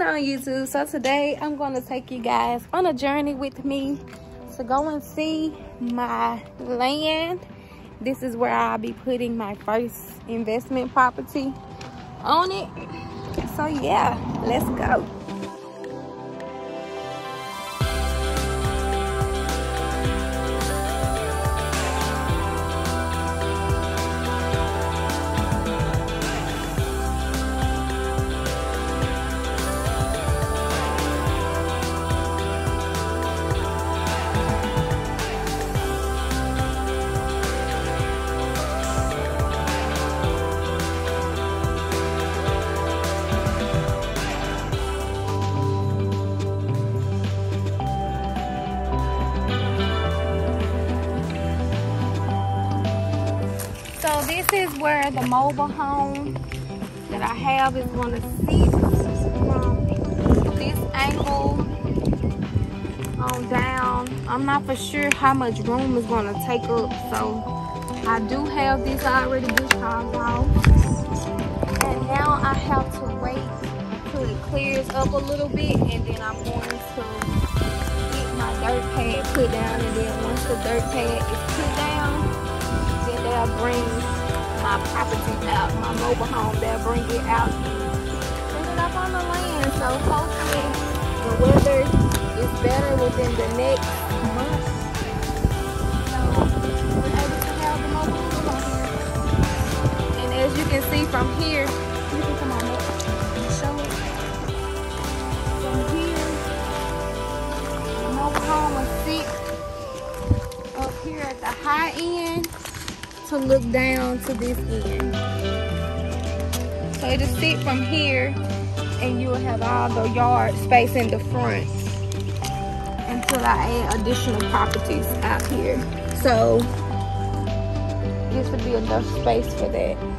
on YouTube? So today I'm going to take you guys on a journey with me to go and see my land. This is where I'll be putting my first investment property on it. So yeah, let's go. Is where the mobile home that I have is going to sit from this angle on down. I'm not for sure how much room is going to take up. So I do have this already booked off. And now I have to wait till it clears up a little bit and then I'm going to get my dirt pad put down and then once the dirt pad is put down they'll bring my property out, my mobile home, they'll bring it out put it up on the land. So hopefully the weather is better within the next month. So we're able to have the mobile home here. And as you can see from here, you can come on up and show it. From here, the mobile home will sit up here at the high end to look down to this end. So it'll sit from here and you'll have all the yard space in the front until I add additional properties out here. So this would be enough space for that.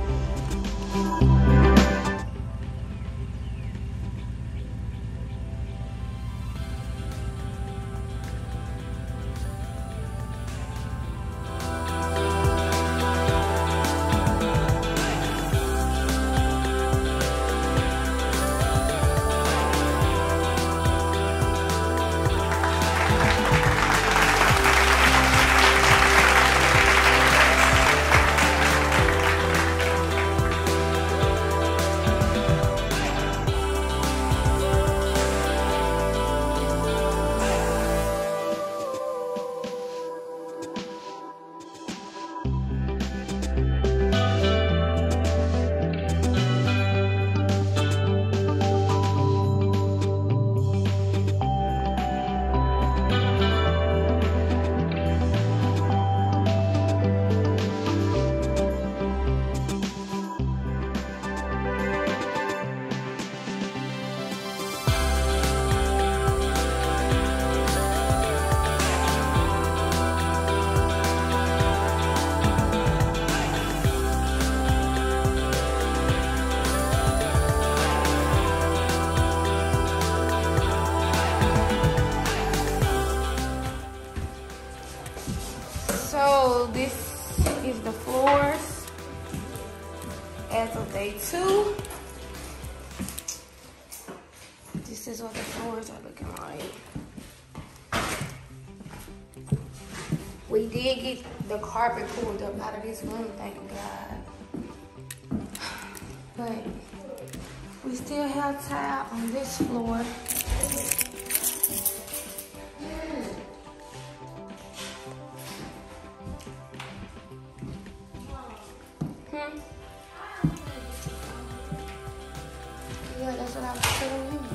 This is are looking like. We did get the carpet pulled up out of this room, thank God. But we still have tile on this floor. Hmm? Yeah, that's what I was telling you.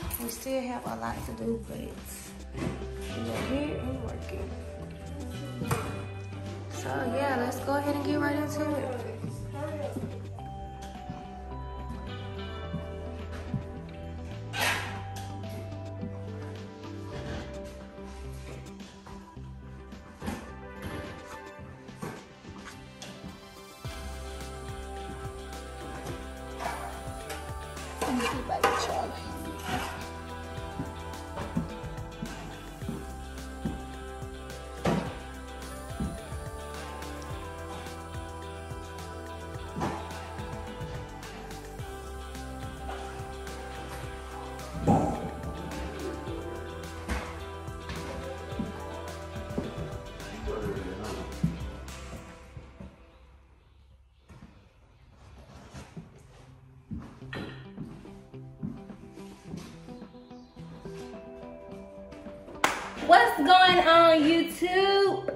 Still have a lot to do, but we are here and working. So yeah, let's go ahead and get right into it. What's going on YouTube?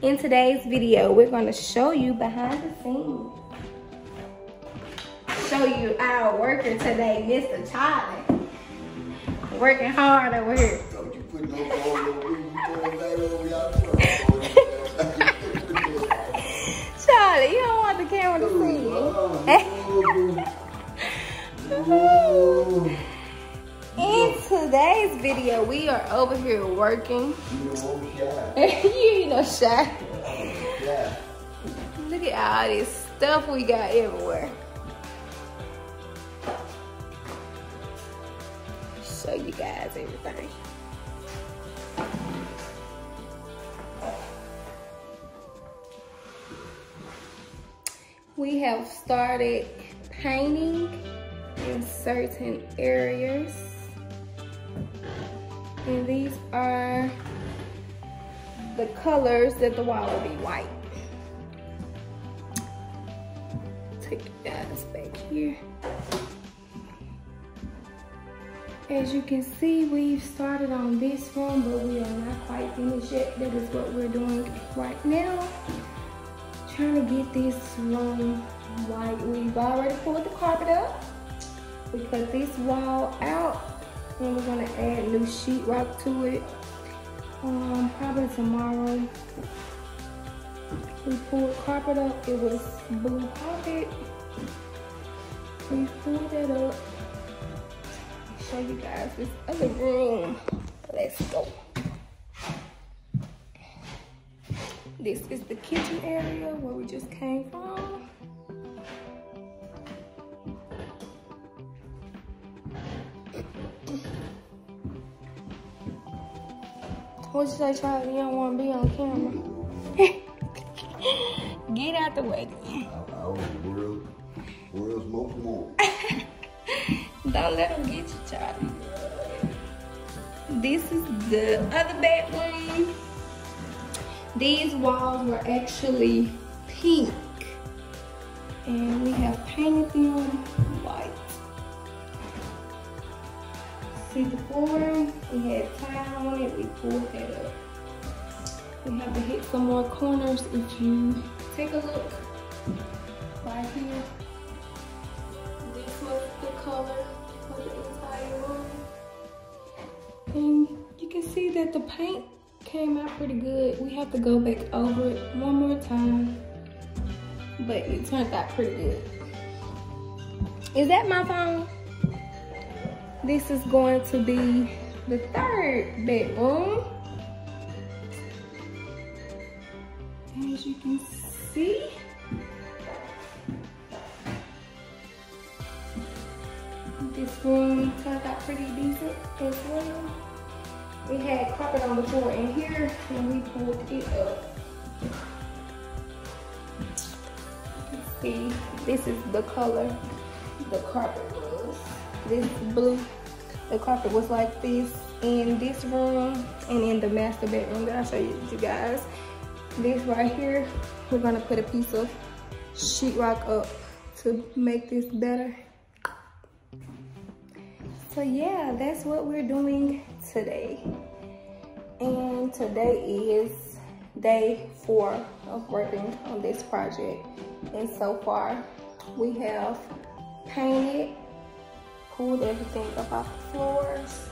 In today's video, we're gonna show you behind the scenes. Show you our worker today, Mr. Charlie. Working hard over here. You you. Charlie, you don't want the camera to see video, we are over here working. You you know, shy. Yeah. Look at all this stuff we got everywhere. Show you guys everything. We have started painting in certain areas. And these are the colors that the wall will be white. Take guys back here. As you can see, we've started on this room, but we are not quite finished yet. That is what we're doing right now. Trying to get this room white. We've already pulled the carpet up. We cut this wall out, we're gonna add new sheetrock to it. Um, probably tomorrow. We pulled carpet up. It was blue carpet. We pulled it up. Show you guys this other room. Let's go. This is the kitchen area where we just came from. You say, Charlie? You don't want to be on camera. Get out the way. then. I world, world's most wanted. Don't let them get you, Charlie. This is the other bedroom. These walls were actually pink. And we have painted them See the floor? We had tile on it. We pulled that up. We have to hit some more corners if you take a look right here. This was the color of the entire room. And you can see that the paint came out pretty good. We have to go back over it one more time. But it turned out pretty good. Is that my phone? This is going to be the third bedroom. As you can see, this room turned out pretty decent as well. We had carpet on the floor in here and we pulled it up. See this is the color the carpet. This blue. The carpet was like this in this room and in the master bedroom that I'll show you, you guys. This right here, we're gonna put a piece of sheetrock up to make this better. So yeah, that's what we're doing today. And today is day four of working on this project. And so far, we have painted, pulled everything up off the floors,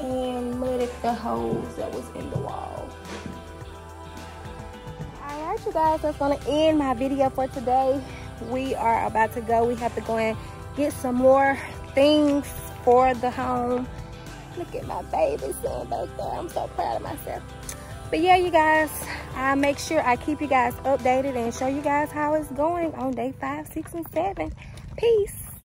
and mudded the holes that was in the wall. All right, you guys, that's gonna end my video for today. We are about to go. We have to go and get some more things for the home. Look at my baby son back there. I'm so proud of myself. But yeah, you guys, I make sure I keep you guys updated and show you guys how it's going on day five, six, and seven. Peace.